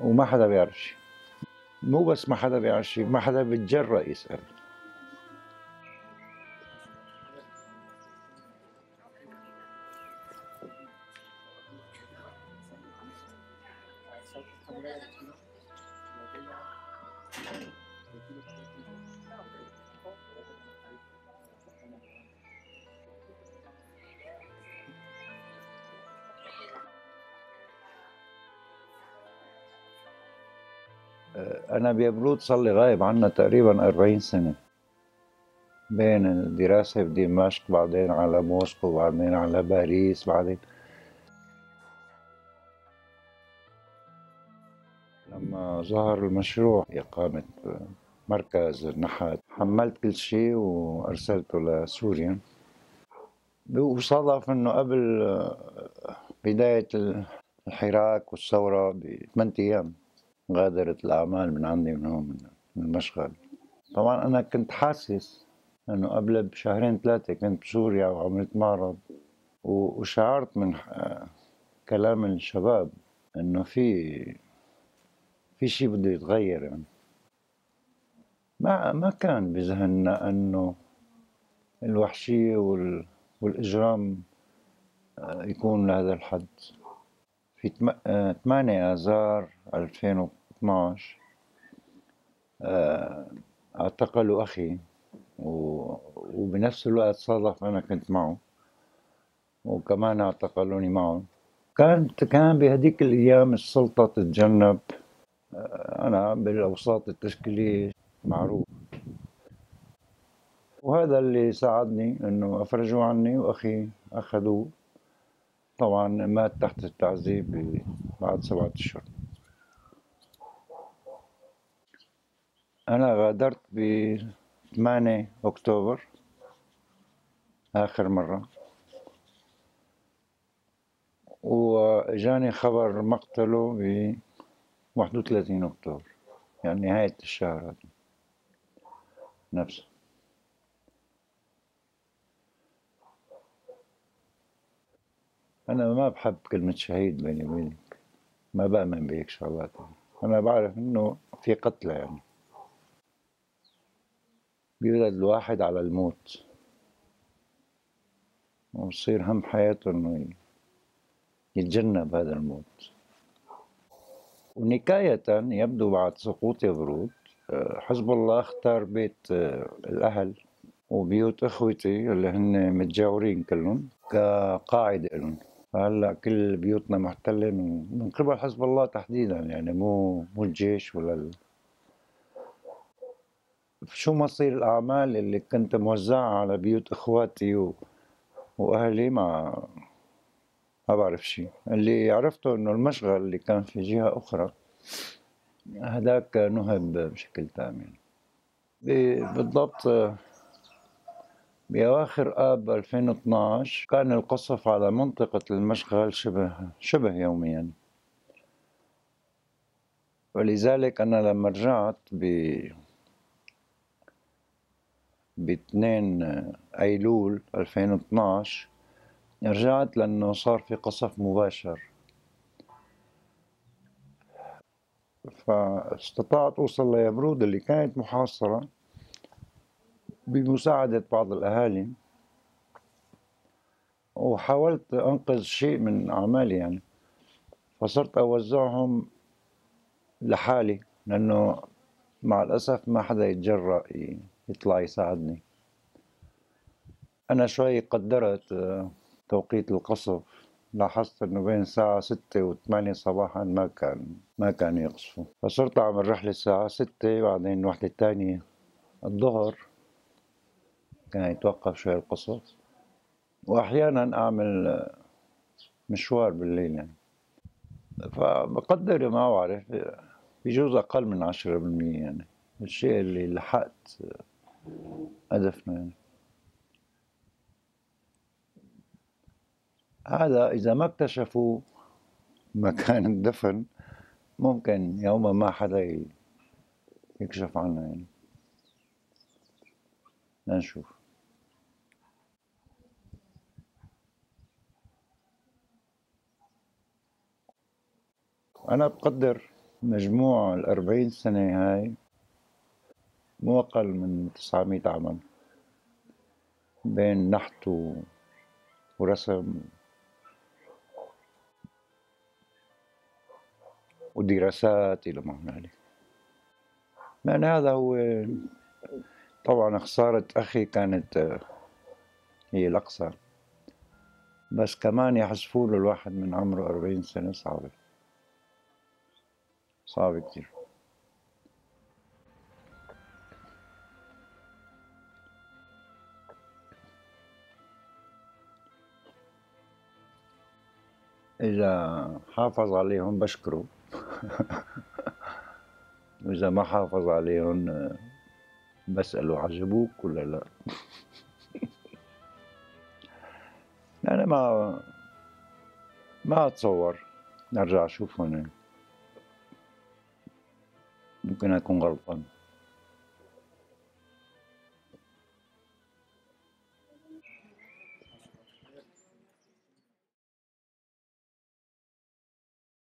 وما حدا بيعرف شيء. مو بس ما حدا بيعرف شيء ما حدا بيتجرأ يسأل. أنا بيبرود صار لي غايب عنا تقريبا 40 سنة بين الدراسة بدمشق بعدين على موسكو بعدين على باريس بعدين لما ظهر المشروع إقامة مركز النحات حملت كل شيء وأرسلته لسوريا. وصادف إنه قبل بداية الحراك والثورة بثمان أيام. غادرت الأعمال من عندي من هون من المشغل. طبعا أنا كنت حاسس أنه قبل بشهرين ثلاثة كنت بسوريا وعملت معرض وشعرت من كلام الشباب أنه في في شيء بده يتغير يعني. ما ما كان بذهننا أنه الوحشية وال والإجرام آه، يكون لهذا الحد. في 8 آه، آذار 2000 12 آه، اعتقلوا أخي وبنفس الوقت صادف أنا كنت معه وكمان اعتقلوني معه. كانت كان بهديك الأيام السلطة تتجنب. آه، أنا بالأوساط التشكيلية معروف. وهذا اللي ساعدني إنه أفرجوا عني وأخي أخذوه. طبعا مات تحت التعذيب بعد سبعة أشهر. أنا غادرت ب 8 أكتوبر آخر مرة. وإجاني خبر مقتله ب 31 أكتوبر يعني نهاية الشهر هذا نفسه. أنا ما بحب كلمة شهيد بيني وبينك ما بأمن بهيك شغلات. أنا بعرف إنه في قتلى يعني. بيولد الواحد على الموت. وبصير هم حياته إنه يتجنب هذا الموت. ونكاية يبدو بعد سقوط يبرود حزب الله اختار بيت الأهل وبيوت إخوتي اللي هن متجاورين كلهم كقاعدة لهم. فهلأ كل بيوتنا محتلة من قبل حزب الله تحديدا يعني مو مو الجيش ولا شو مصير الأعمال اللي كنت موزعها على بيوت إخواتي و... وأهلي؟ ما ما بعرف شيء اللي عرفته إنه المشغل اللي كان في جهة أخرى هذاك نهب بشكل تام يعني. بالضبط بأواخر آب 2012 كان القصف على منطقة المشغل شبه شبه يوميا. ولذلك أنا لما رجعت ب ب 2 أيلول 2012 رجعت لأنه صار في قصف مباشر. فاستطعت أوصل ليبرود اللي كانت محاصرة بمساعدة بعض الأهالي. وحاولت أنقذ شيء من أعمالي يعني. فصرت أوزعهم لحالي لأنه مع الأسف ما حدا يتجرأ يطلع يساعدني. أنا شوي قدرت آه، توقيت القصف. لاحظت إنه بين الساعة ستة وثمانية صباحا ما كان ما كانوا يقصفوا. فصرت أعمل رحلة الساعة ستة بعدين الوحدة الثانية الظهر كان يتوقف شوي القصف. واحيانا أعمل آه، مشوار بالليل يعني. فبقدر ما بعرف بجوز أقل من عشرة بالمية يعني. الشيء اللي لحقت آه، هدفنا يعني. هذا إذا ما اكتشفوا مكان الدفن ممكن يوما ما حدا يكشف عنه يعني. لنشوف أنا بقدر مجموع الأربعين سنة هاي مو أقل من تسعمية عمل. بين نحت ورسم. ودراسات إلى ما هنالك. يعني هذا هو طبعا خسارة أخي كانت هي الأقصى. بس كمان يحذفوا له الواحد من عمره أربعين سنة صعبة صعبة كتير إذا حافظ عليهم بشكره وإذا ما حافظ عليهم بسأله عجبوك ولا لا؟ أنا ما ما أتصور. نرجع أشوف هون ممكن أكون غلطان.